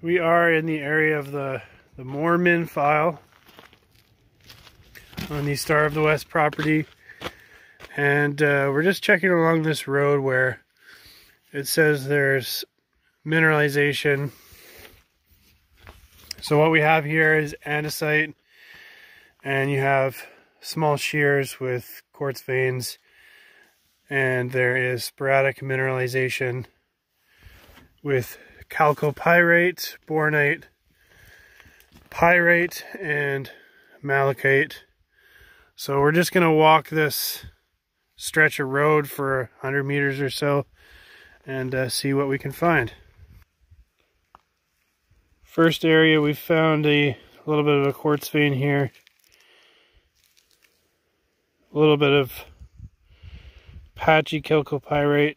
we are in the area of the, the Moorman file on the Star of the West property. And uh, we're just checking along this road where it says there's mineralization. So what we have here is andesite and you have small shears with quartz veins and there is sporadic mineralization with chalcopyrite, bornite, pyrite, and malachite. So we're just going to walk this stretch of road for 100 meters or so and uh, see what we can find. First area we found a, a little bit of a quartz vein here. A little bit of patchy chalcopyrite.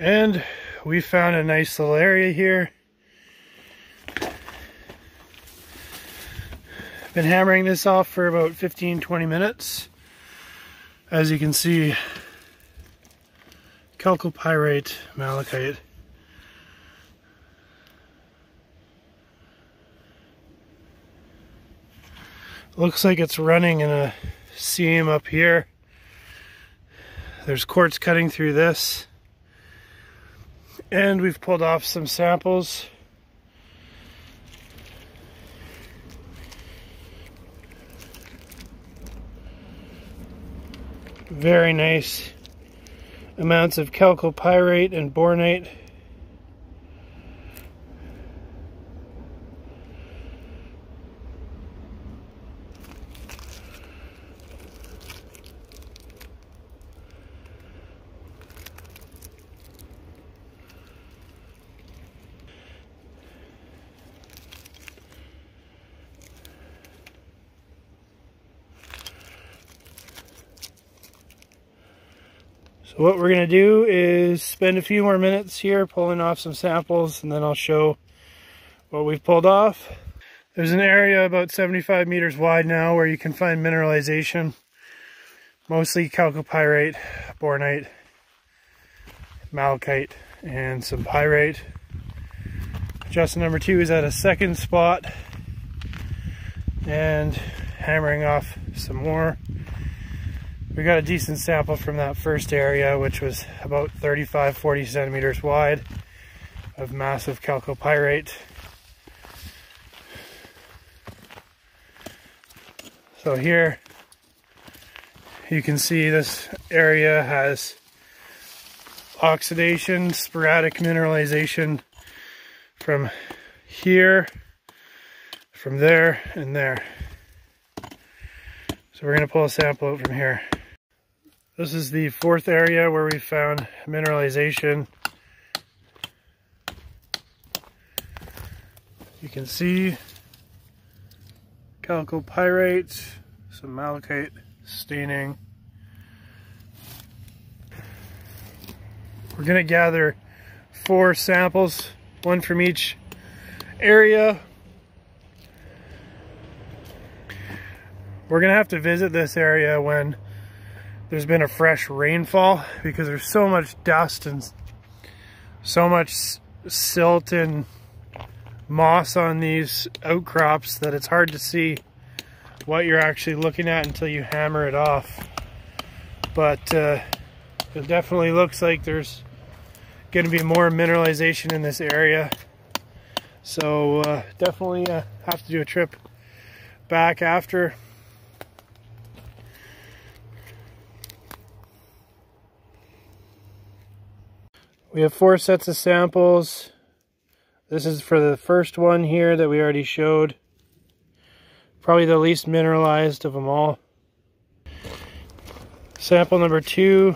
And we found a nice little area here. Been hammering this off for about 15-20 minutes. As you can see, chalcopyrite, malachite. Looks like it's running in a seam up here. There's quartz cutting through this. And we've pulled off some samples. Very nice amounts of chalcopyrite and bornite. What we're going to do is spend a few more minutes here pulling off some samples and then I'll show what we've pulled off. There's an area about 75 meters wide now where you can find mineralization. Mostly chalcopyrite, bornite, malachite, and some pyrite. Justin number two is at a second spot and hammering off some more we got a decent sample from that first area, which was about 35, 40 centimeters wide of massive chalcopyrite. So here you can see this area has oxidation, sporadic mineralization from here, from there, and there. So we're going to pull a sample out from here. This is the fourth area where we found mineralization. You can see chalcopyrite, some malachite staining. We're gonna gather four samples, one from each area. We're gonna have to visit this area when there's been a fresh rainfall because there's so much dust and so much silt and moss on these outcrops that it's hard to see what you're actually looking at until you hammer it off. But uh, it definitely looks like there's going to be more mineralization in this area. So uh, definitely uh, have to do a trip back after We have four sets of samples. This is for the first one here that we already showed. Probably the least mineralized of them all. Sample number two.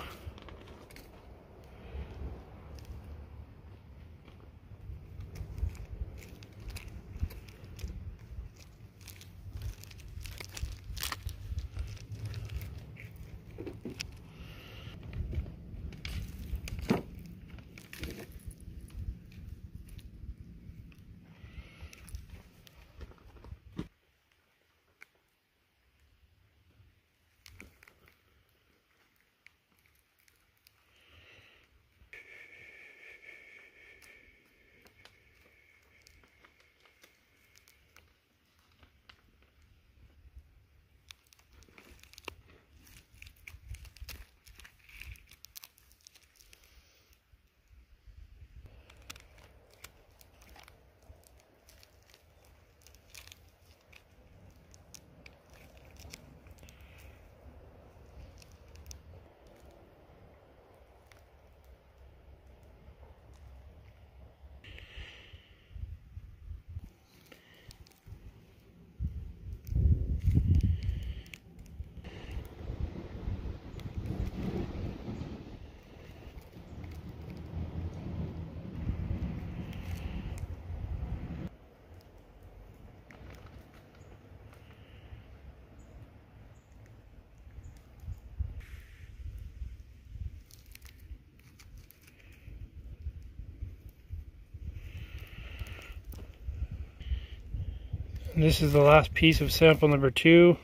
And this is the last piece of sample number two.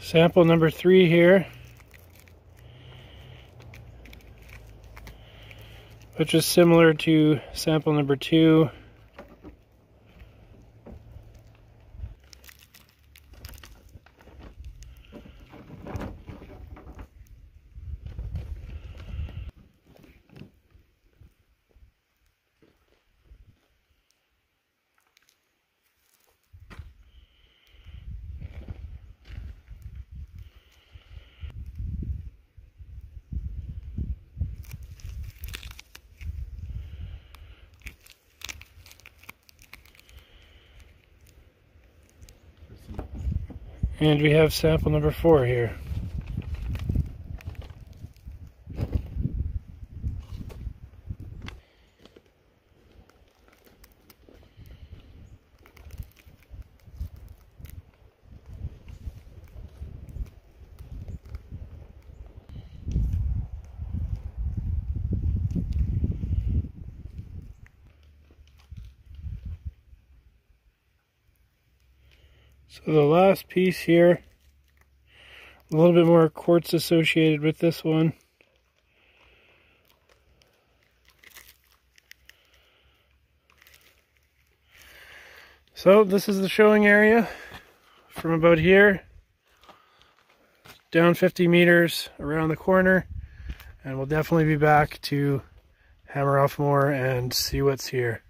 Sample number three here. Which is similar to sample number two. And we have sample number four here. So the last piece here, a little bit more quartz associated with this one. So this is the showing area from about here down 50 meters around the corner and we'll definitely be back to hammer off more and see what's here.